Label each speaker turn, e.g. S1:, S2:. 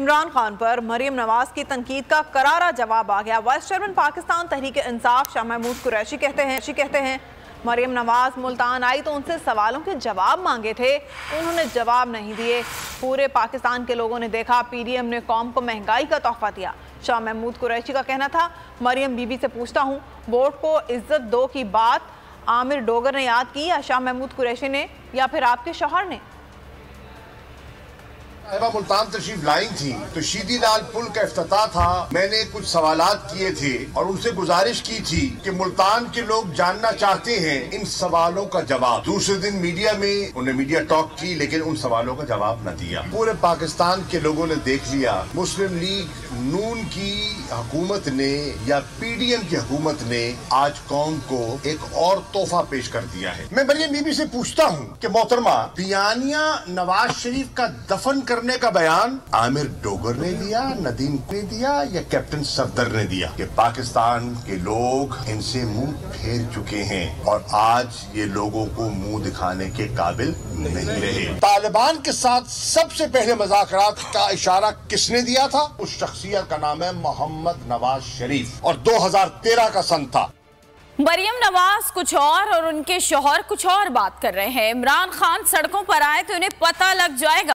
S1: इमरान खान पर मरीम नवाज़ की तनकीद का करारा जवाब आ गया। वाइस चेयरमैन पाकिस्तान तहरीक इंसाफ शाह महमूद कुरैशी कहते हैं कहते हैं मरीम नवाज़, मुल्तान आई तो उनसे सवालों के जवाब मांगे थे, उन्होंने जवाब नहीं दिए। पूरे पाकिस्तान के लोगों ने देखा, पीडीएम ने कौम को महँगाई का तोहफा दिया। शाह महमूद कुरैशी का कहना था, मरियम बीबी से पूछता हूँ, वोट को इज़्ज़त दो की बात आमिर डोगर ने याद की या शाह महमूद कुरैशी ने या फिर आपके शोहर ने?
S2: मुल्तान तशरीफ़ लाई थी। तो शीदी लाल पुल का अफ्ताह था। मैंने कुछ सवाल किए थे और उनसे गुजारिश की थी कि मुल्तान के लोग जानना चाहते हैं इन सवालों का जवाब। दूसरे दिन मीडिया में उन्हें मीडिया टॉक की, लेकिन उन सवालों का जवाब न दिया। पूरे पाकिस्तान के लोगों ने देख लिया। मुस्लिम लीग नून की हुकूमत ने या पीडीएम की हुकूमत ने आज कौम को एक और तोहफा पेश कर दिया है। मैं मरियम बीबी से पूछता हूँ कि मोहतरमा पियानिया नवाज़ शरीफ का दफन करने का बयान आमिर डोगर ने दिया, नदीम ने दिया, या कैप्टन सफदर ने दिया? कि पाकिस्तान के लोग इनसे मुँह फेर चुके हैं और आज ये लोगों को मुँह दिखाने के काबिल नहीं रहे। तालिबान के साथ सबसे पहले मज़ाक का इशारा किसने दिया था? उस शख्सियत का नाम है मोहम्मद नवाज़ शरीफ और 2013 का सन था।
S3: मरियम नवाज़ कुछ और और उनके शोहर कुछ और बात कर रहे हैं। इमरान खान सड़कों पर आए तो उन्हें पता लग जाएगा।